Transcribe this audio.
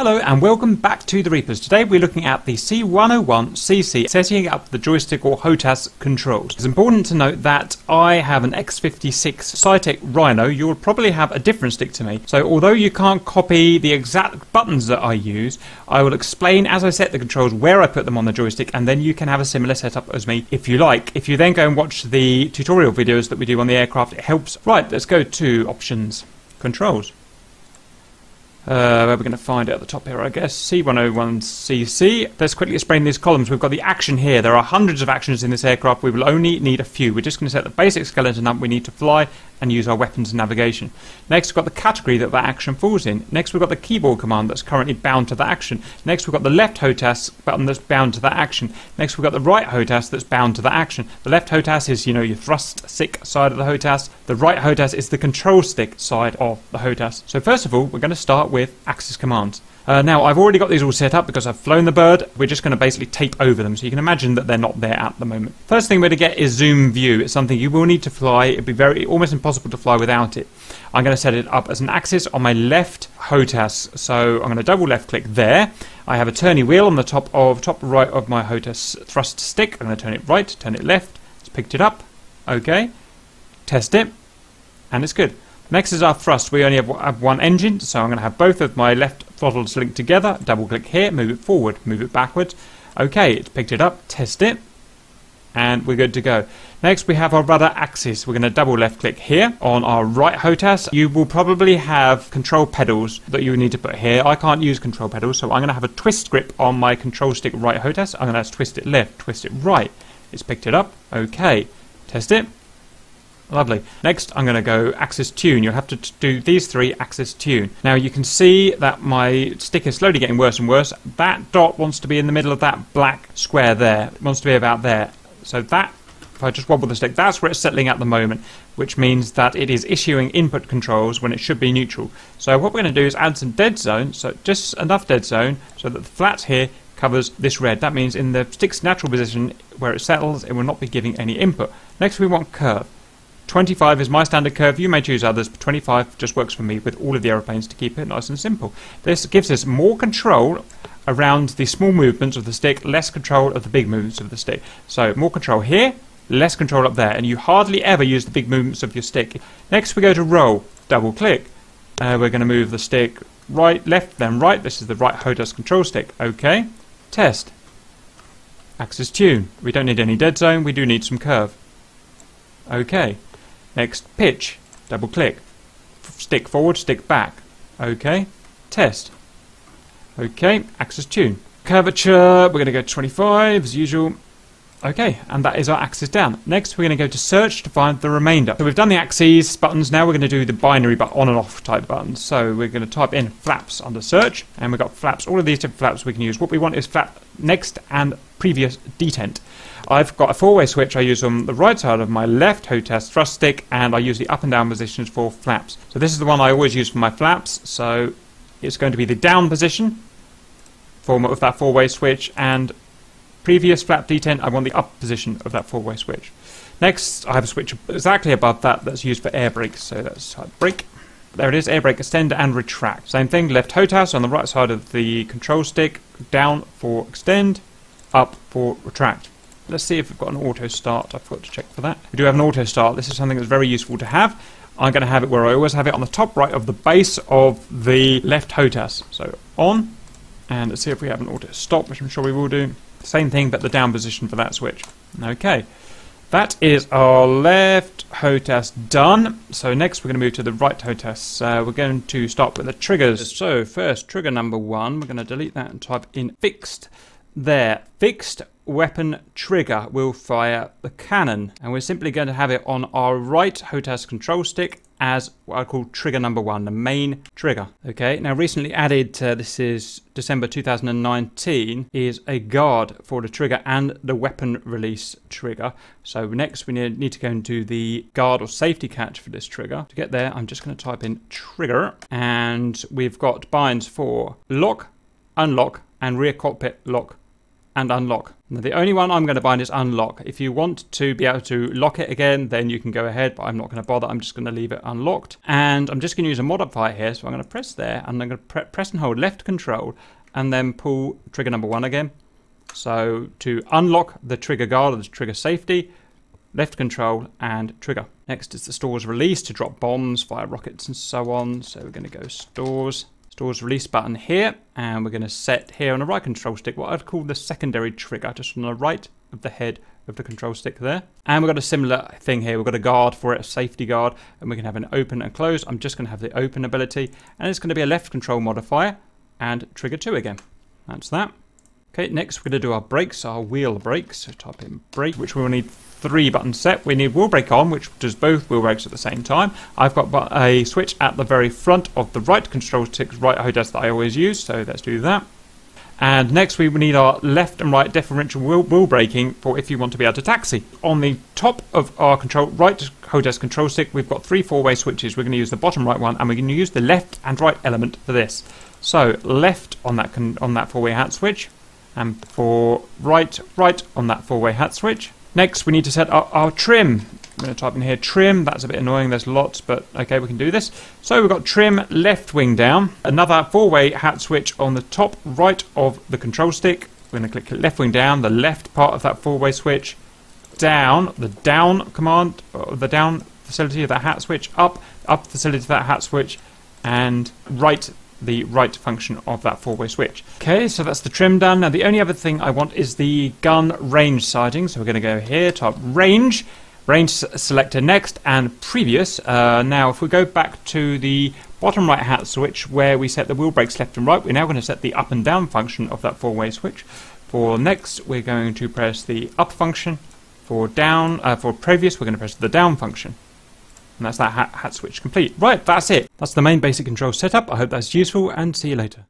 Hello and welcome back to the Reapers. Today we're looking at the C101CC setting up the joystick or HOTAS controls. It's important to note that I have an X56 Saitek Rhino. You'll probably have a different stick to me. So although you can't copy the exact buttons that I use, I will explain as I set the controls where I put them on the joystick and then you can have a similar setup as me if you like. If you then go and watch the tutorial videos that we do on the aircraft, it helps. Right, let's go to options, controls. Uh, where we're going to find it at the top here, I guess. C101CC. Let's quickly explain these columns. We've got the action here. There are hundreds of actions in this aircraft. We will only need a few. We're just going to set the basic skeleton up. We need to fly and use our weapons and navigation. Next, we've got the category that that action falls in. Next, we've got the keyboard command that's currently bound to that action. Next, we've got the left HOTAS button that's bound to that action. Next, we've got the right HOTAS that's bound to that action. The left HOTAS is, you know, your thrust stick side of the HOTAS. The right HOTAS is the control stick side of the HOTAS. So first of all, we're going to start with axis commands. Uh, now, I've already got these all set up because I've flown the bird. We're just going to basically tape over them, so you can imagine that they're not there at the moment. First thing we're going to get is zoom view. It's something you will need to fly. It'd be very almost impossible to fly without it. I'm going to set it up as an axis on my left HOTAS. So I'm going to double left click there. I have a turny wheel on the top of top right of my HOTAS thrust stick. I'm going to turn it right, turn it left. It's picked it up. Okay. Test it. And it's good. Next is our thrust. We only have, have one engine, so I'm going to have both of my left throttles linked together. Double click here, move it forward, move it backwards. Okay, it's picked it up, test it, and we're good to go. Next we have our rudder axis. We're going to double left click here on our right HOTAS. You will probably have control pedals that you need to put here. I can't use control pedals, so I'm going to have a twist grip on my control stick right HOTAS. I'm going to twist it left, twist it right. It's picked it up. Okay, test it. Lovely. Next, I'm going to go axis tune. You'll have to do these three axis tune. Now, you can see that my stick is slowly getting worse and worse. That dot wants to be in the middle of that black square there. It wants to be about there. So that, if I just wobble the stick, that's where it's settling at the moment, which means that it is issuing input controls when it should be neutral. So what we're going to do is add some dead zone, so just enough dead zone, so that the flat here covers this red. That means in the stick's natural position, where it settles, it will not be giving any input. Next, we want curve. 25 is my standard curve. You may choose others, but 25 just works for me with all of the aeroplanes to keep it nice and simple. This gives us more control around the small movements of the stick, less control of the big movements of the stick. So more control here, less control up there, and you hardly ever use the big movements of your stick. Next we go to roll, double click. Uh, we're going to move the stick right, left, then right. This is the right HOTAS control stick. Okay. Test. Axis tune. We don't need any dead zone, we do need some curve. Okay. Next, pitch. Double click. Stick forward, stick back. Okay. Test. Okay, axis tune. Curvature, we're going to go 25 as usual. Okay, and that is our axis down. Next, we're going to go to search to find the remainder. So we've done the axes buttons, now we're going to do the binary but on and off type buttons. So we're going to type in flaps under search, and we've got flaps, all of these different flaps we can use. What we want is flap next and previous detent. I've got a four-way switch I use on the right side of my left HOTAS thrust stick, and I use the up and down positions for flaps. So this is the one I always use for my flaps, so it's going to be the down position for of that four-way switch, and Previous flap detent, I want the up position of that four-way switch. Next, I have a switch exactly above that that's used for air brakes. So that's brake. There it is, air brake extend and retract. Same thing, left HOTAS on the right side of the control stick, down for extend, up for retract. Let's see if we've got an auto start. I forgot to check for that. We do have an auto start. This is something that's very useful to have. I'm going to have it where I always have it on the top right of the base of the left HOTAS. So on, and let's see if we have an auto stop, which I'm sure we will do. Same thing, but the down position for that switch. Okay. That is our left HOTAS done. So next we're going to move to the right HOTAS. Uh, we're going to start with the triggers. So first, trigger number one, we're going to delete that and type in fixed. There, fixed weapon trigger will fire the cannon. And we're simply going to have it on our right HOTAS control stick as what I call trigger number one, the main trigger. Okay, now recently added, uh, this is December 2019, is a guard for the trigger and the weapon release trigger. So next we need, to go into the guard or safety catch for this trigger. To get there, I'm just going to type in trigger and we've got binds for lock, unlock, and rear cockpit lock and unlock. Now, the only one I'm going to bind is unlock. If you want to be able to lock it again, then you can go ahead, but I'm not going to bother. I'm just going to leave it unlocked. And I'm just going to use a modifier here. So I'm going to press there, and I'm going to pre press and hold left control, and then pull trigger number one again. So to unlock the trigger guard or the trigger safety, left control and trigger. Next is the stores release to drop bombs, fire rockets and so on. So we're going to go stores, stores release button here, and we're going to set here on the right control stick what I'd call the secondary trigger, just on the right of the head of the control stick there. And we've got a similar thing here. We've got a guard for it, a safety guard, and we can have an open and close. I'm just going to have the open ability, and it's going to be a left control modifier and trigger 2 again. That's that. Okay, next we're going to do our brakes, our wheel brakes. So type in brake, which we will need three buttons set. We need wheel brake on, which does both wheel brakes at the same time. I've got a switch at the very front of the right control stick, right HOTAS that I always use, so let's do that. And next we need our left and right differential wheel, wheel braking for if you want to be able to taxi. On the top of our control right HOTAS control stick, we've got three four-way switches. We're going to use the bottom right one, and we're going to use the left and right element for this. So left on that on that four-way hat switch, and for right, right on that four-way hat switch. Next, we need to set our, our trim. I'm going to type in here trim. That's a bit annoying. There's lots, but okay, we can do this. So we've got trim left wing down. Another four-way hat switch on the top right of the control stick. We're going to click left wing down, the left part of that four-way switch. Down, the down command, uh, the down facility of that hat switch. Up, up facility of that hat switch. And right the right function of that four-way switch. Okay, so that's the trim done. Now the only other thing I want is the gun range sighting. So we're going to go here, top range, range selector next, and previous. Uh, now if we go back to the bottom right hat switch where we set the wheel brakes left and right, we're now going to set the up and down function of that four-way switch. For next, we're going to press the up function. For down, uh, for previous, we're going to press the down function. And that's that hat, hat switch complete. Right, that's it. That's the main basic control setup. I hope that's useful and see you later.